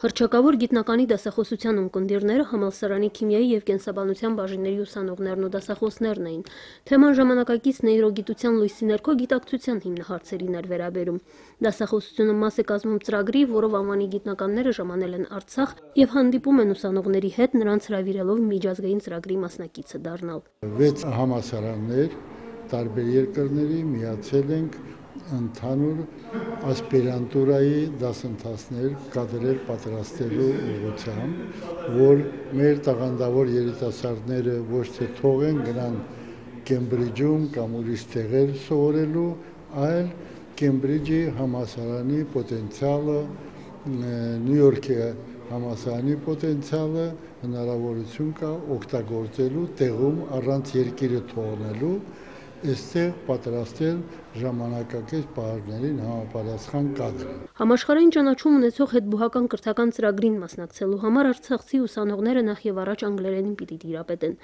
Հրճակավոր գիտնականի դասախոսության ունկնդիրները համալսարանի քիմիայի եւ կենսաբանության բաժինների ուսանողներն ու դասախոսներն էին։ Թեման ժամանակակից նեյրոգիտության լույսի ներքո գիտակցության հիմնահարցերին էր վերաբերում։ Դասախոսությունը մաս է կազմում ծրագրի, որով անվանի գիտնականները ժամանել են Արցախ եւ հանդիպում են ուսանողների հետ նրանց հravirելով միջազգային ծրագրի մասնակիցը դառնալ։ 6 համալսարաններ տարբեր երկրների միացել ենք ընդհանուր ասպիրանտուրայի դասընթացներ կադրեր պատրաստելու ուղղությամբ, որ մեր տաղանդավոր երիտասարդները ոչ թե թողեն գնան Կեմբրիջում կամ ուրիշ տեղեր սովորելու, այլ Կեմբրիջի համասարանի պոտենցիալը Նյու Յորքի համասարանի պոտենցիալը հնարավորություն կա օգտագործելու տեղում առանց երկիրը թողնելու այստեղ պատրաստել ժամանակակից պահանջներին համապատասխան կադր։ Համաշխարհային ճանաչում ունեցող հետբուհական կրթական ծրագրին մասնակցելու համար արցախցի ուսանողները նախ եւ առաջ անգլերենին պիտի տիրապետեն։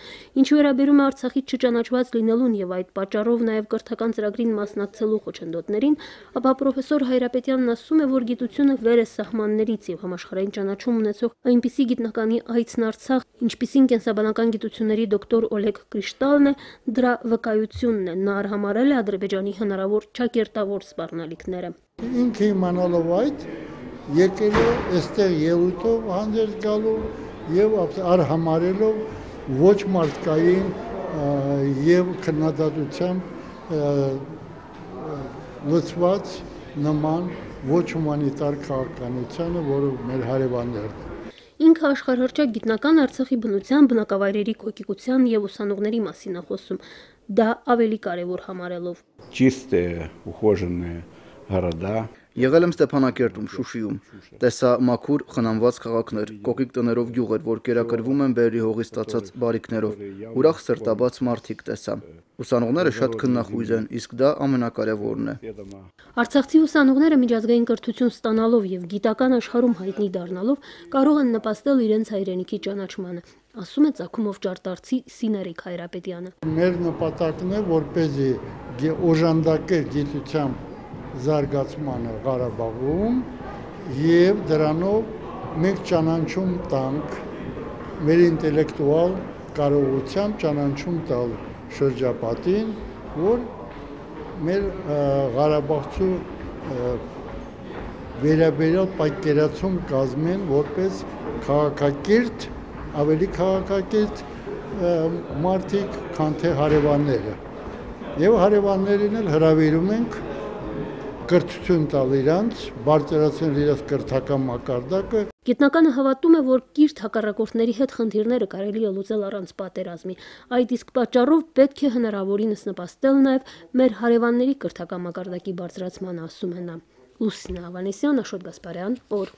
Ինչ վերաբերում է Արցախից չճանաչված լինելուն եւ այդ պատճառով նաեւ կրթական ծրագրին մասնակցելու խոչընդոտներին, ապա պրոֆեսոր Հայրապետյանն ասում է, որ գիտությունը վեր է սահմաններից եւ համաշխարհային ճանաչում ունեցող այնպիսի գիտնականի այցն Արցախ, ինչպիսին կենսաբանական գիտությունների դոկտոր Օլեգ Կրիշտալն է, դրա վկայությունն է։ Նա արհամարել է Ադրբեջանի հնարավոր ճակերտավոր սպառնալիքները։ Ինքը իմանալով այդ եկել է այստեղ ելույթով հանդերձ գալու եւ արհամարելով ոչ մարդկային եւ քննադատությամբ լծված նման ոչ հումանիտար քաղաքականությանը, որը մեր հարևաններն Ինքը աշխարհահռչակ գիտնական Արցախի բնության, բնակավայրերի կոկիկության եւ ուսանողների մասին է խոսում Դա ավելի կարևոր համարելով։ Чистые, ухоженные города, Եղել եմ Ստեփանակերտում, Շուշիում։ Տեսա մաքուր, խնամված քաղաքներ, կոկիկ տներով գյուղեր, որ կերակրվում են բերի հողի ստացած բարիկներով։ Ուրախ սրտաբաց մարդիկ տեսա։ Ուսանողները շատ քննախույզ են, իսկ դա ամենակարևորն է։ Արցախցի ուսանողները միջազգային կրթություն ստանալով եւ գիտական աշխարհում հայտնի դառնալով կարող են նպաստել իրենց հայրենիքի ճանաչմանը, ասում է Ծակումով Ջարտարցի Սիներիկ Հայրապետյանը։ Մեր նպատակն է, որպեսզի օժանդակել գիտությամբ զարգացմանը Ղարաբաղում եւ դրանով մենք ճանաչում տանք մեր ինտելեկտուալ կարողությամբ ճանաչում տալ շրջապատին, որ մեր Ղարաբաղցու վերաբերյալ պատկերացում կազմեն որպես քաղաքակիրթ, ավելի քաղաքակիրթ մարդիկ, քան թե հարևանները։ Եվ հարևաններին էլ հրավիրում ենք կրթություն տալ իրանց, բարձրացնել իրենց կրթական մակարդակը։ Գիտնականը հավատում է, որ կիրթ հակառակորդների հետ խնդիրները կարելի է լուծել առանց պատերազմի։ Այդ իսկ պատճառով պետք է հնարավորինս նպաստել նաև մեր հարևանների կրթական մակարդակի բարձրացմանը, ասում է նա։ Լուսինա Ավանեսյան, Աշոտ Գասպարյան, օր